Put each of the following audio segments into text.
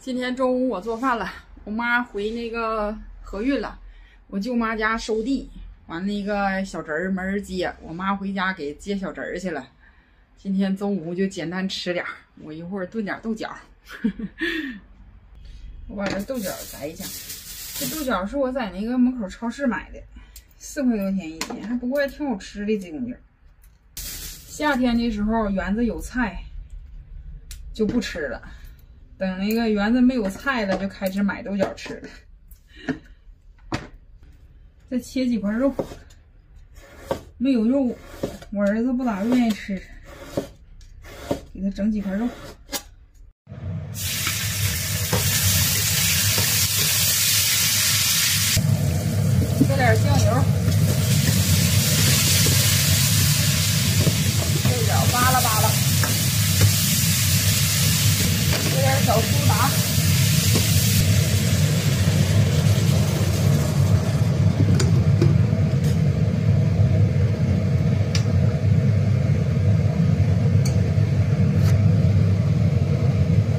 今天中午我做饭了，我妈回那个河运了，我舅妈家收地，完那个小侄儿没人接，我妈回家给接小侄儿去了。今天中午就简单吃点儿，我一会儿炖点豆角。我把这豆角摘一下，这豆角是我在那个门口超市买的，四块多钱一斤，还不过还挺好吃的这东西。夏天的时候园子有菜就不吃了。等那个园子没有菜了，就开始买豆角吃了。再切几块肉，没有肉，我儿子不咋愿意吃，给他整几块肉。搁点酱油，豆角扒拉扒拉。搁点小苏打，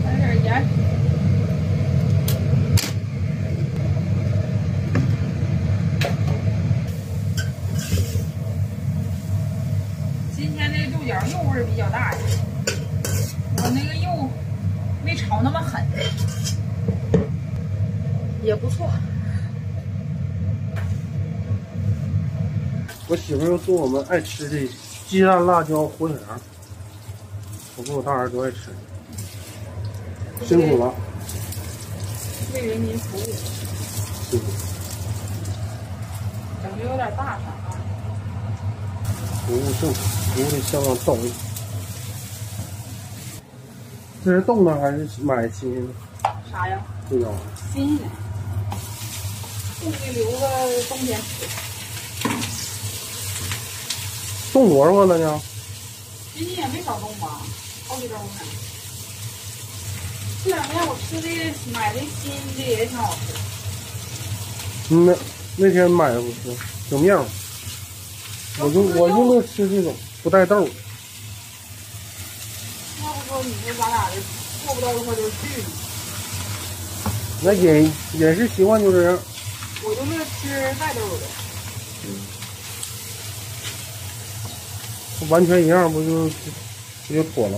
来点盐。今天这豆角肉味比较大呀，我那个肉。没炒那么狠，也不错。我媳妇又做我们爱吃的鸡蛋辣椒火腿肠，我跟我大儿子都爱吃。辛苦了，为人民服务。辛苦。整的有点大声啊。服务正常，服务的相当到位。这是冻的还是买新鲜的？啥呀？这个新鲜的，冻的留着冬天吃。冻多少个了呢？今天也没少种吧，好几周呢。这两天我吃的买的新的也挺好吃。嗯，那那天买的不是挺面。我就我就乐吃这种不带豆。要不说你说咱俩这过不到一块就去。那饮饮食习惯就这样。我就乐吃带豆的。嗯。完全一样，不就不就妥了？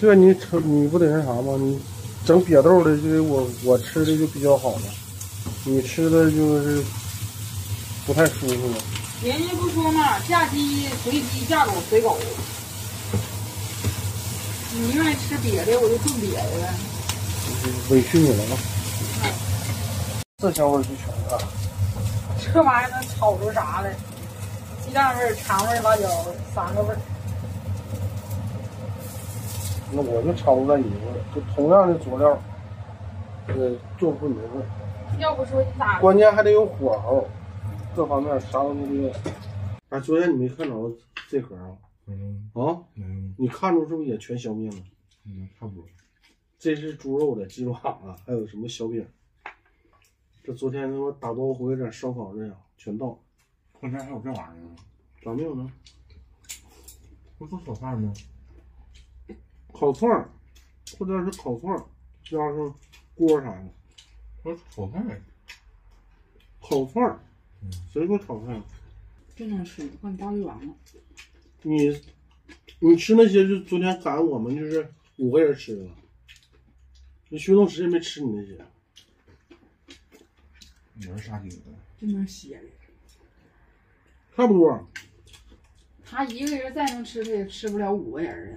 这你成你不得那啥吗？你整瘪豆的，就我我吃的就比较好了。你吃的就是不太舒服了。人家不说嘛，嫁鸡随鸡，嫁狗随狗。你愿意吃瘪的，我就炖瘪的呗。委屈你了啊！这香味是全的。这玩意儿能炒出啥来？鸡蛋味、肠味、辣椒味，三个味儿。那我就炒不出来一个味儿，就同样的佐料，呃，做不出味儿。要不说你咋？关键还得有火候，各方面啥都有。哎，昨天你没看着这盒啊？嗯啊，没有，你看着是不是也全消灭了？嗯，差不多。这是猪肉的鸡爪子，还有什么小饼。这昨天他妈打包回来点烧烤这样全到。后天还有这玩意儿呢？咋没有呢？不做炒饭吗？烤串儿，或者是烤串儿，加上锅啥的。我炒菜。烤串儿，嗯，谁说炒饭？真能吃，把你大胃王了。你，你吃那些就昨天赶我们就是五个人吃的，你徐东石也没吃你那些。你是杀鸡的。真能歇的。差不多。他一个人再能吃，他也吃不了五个人啊。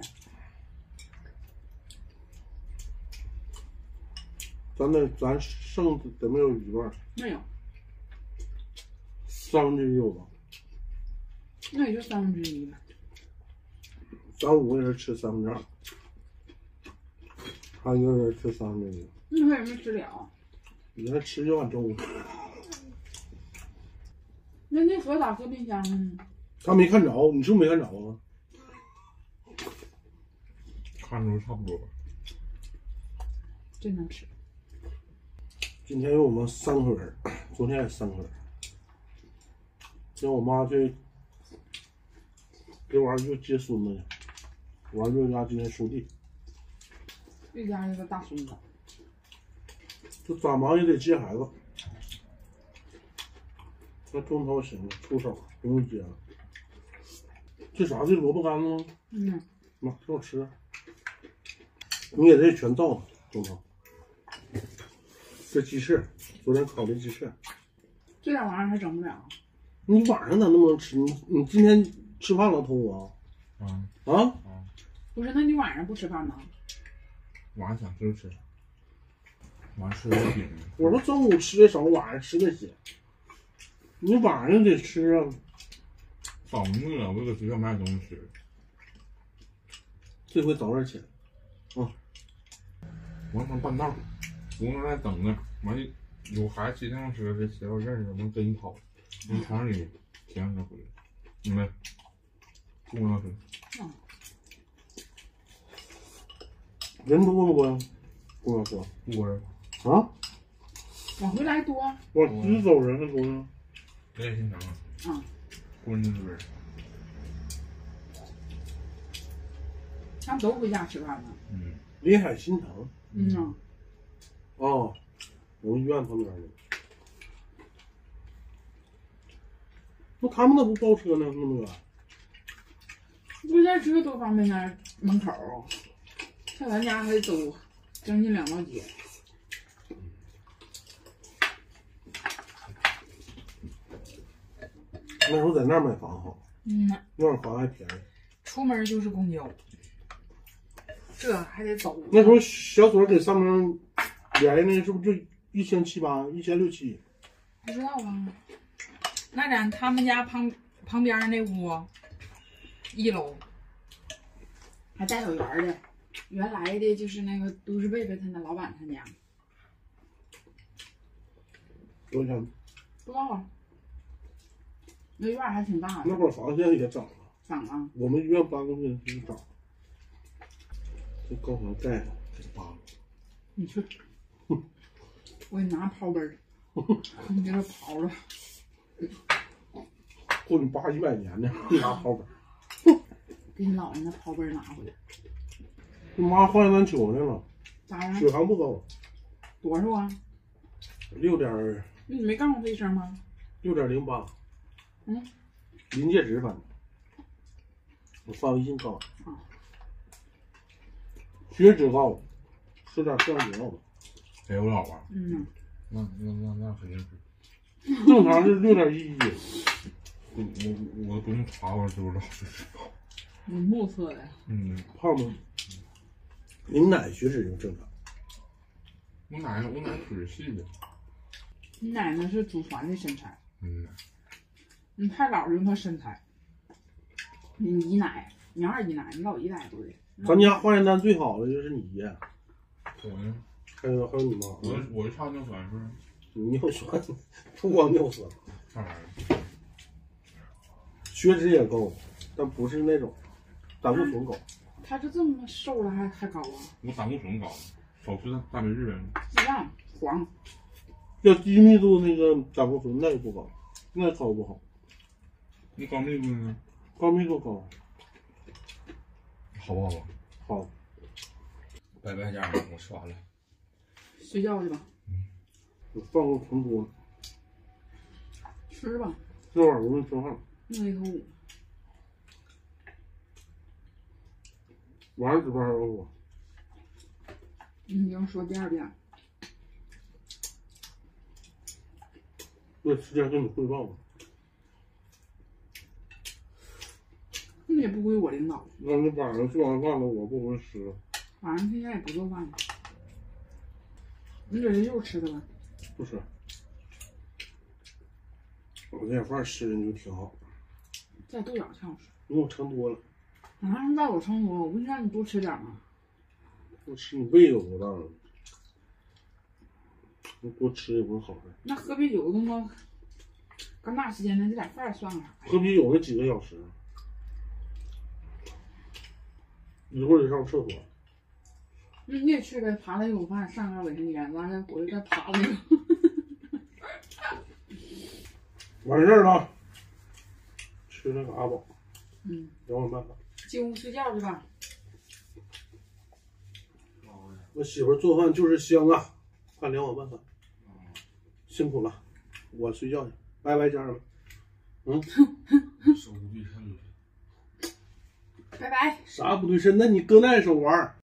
咱那咱剩得没有一半？没有。三分之一有吧？那也就三分之一吧。咱五个人吃三分之二，他一个人吃三分之一。那他也没吃了。你还吃一碗粥？那那盒咋搁冰箱呢？他没看着，你是不是没看着啊？看着差不多。真能吃。今天有我们三口人，昨天也三口人。今天我妈去给我二舅接孙子去，我二舅家今天收地。这家是个大孙子，这咋忙也得接孩子。那中头行了，出手不用接了。这啥？这萝卜干子吗？嗯，妈，挺好吃。你给这全倒了，中头。这鸡翅，昨天烤的鸡翅。这点玩意儿还整不了。你晚上咋那么能吃？你你今天吃饭了，头啊？啊啊？不是，那你晚上不吃饭吗？晚上想吃就吃，晚上吃点饼。我说中午吃的少，晚上吃那些。你晚上得吃啊，早饿了，我搁学校买点东西吃。这回早点起来。我他妈半道儿，我搁那等着，完了有孩子骑电动车，的骑到认识，能跟你跑，你厂里停上回来，明白？公交车，人多不多呀？公交车多人，啊？往回来多。往直走人还多呢。这也心疼啊。啊，过人堆儿，他们都回家吃饭了。嗯，临海新城嗯呐，啊，我们医院旁边的。那他们那不包车呢？那么远？不在这多方便呢，门口儿，上咱家还得走将近两道街。那时候在那儿买房好，嗯呐，那儿房还便宜。出门就是公交，这还得走。那时候小左给上面连的，是不是就一千七八，一千六七？不知道啊。那咱他们家旁旁边那屋，一楼还带小园儿的，原来的就是那个都市贝贝他那老板他家，多少钱？不知道啊。那院还挺大的，那会儿房现在也涨了，涨了。我们医院搬过去就涨了。这高房盖的，给扒了。你去，我给你拿刨根儿，你给它刨了。过你八一百年呢，你拿刨根儿。给你姥爷那刨根儿拿回来。你妈换咱酒来了，咋样？血糖不高，多少啊？六点你没告诉我这一声吗？六点零八。嗯，临界值反正。我发微信告诉你啊。血脂高，吃点降脂药吧。陪我老啊，嗯，那那那那肯定是，正常是六点一一。我我我不用查，我就老是知道。你目测的。嗯，胖吗？你奶血脂就正常。我奶我奶腿细的，你奶奶是祖传的身材，嗯，你太姥用他身材。你姨奶，你二姨奶，你老姨奶不对。咱家化验单最好的就是你爷，我呢，还有还有你妈。我我差尿酸是你尿酸，不光尿酸，啥玩意儿？血脂也高，但不是那种胆固醇高。他就这么瘦了还还高啊？我胆固醇高，少吃蛋白质呗。一样黄。要低密度那个胆固醇那也不高，那高不好，那高密度呢？高密度高好不好？好。拜拜家人们，我吃完了。睡觉去吧，我放个纯多，吃吧。这晚上我给你做饭，那一口五。晚上值班还问我，你已经说第二遍了。我提前跟你汇报吧。那也不归我领导，那你晚上做完饭了，我不会吃，晚上现在也不做饭了。你给人肉吃的吧？不吃。我这点饭吃的就挺好，再多点儿挺好吃。因为我盛多了，啊，那我盛多，我不是让你多吃点吗？多吃你胃有多大了？你多吃也不是好事。那喝啤酒他妈干那时间的，这点饭算个啥？喝啤酒那几个小时，一会儿就上厕所。那你也去呗，爬了一口饭，上个卫生间，完了回来再爬那个。完事儿了，吃那个阿宝。嗯，两碗半吧。进屋睡觉去吧。我媳妇做饭就是香啊，快两碗半饭，辛苦了，我睡觉去，拜拜家人们，嗯，手不对称。拜拜，啥不对称？那你搁那手玩。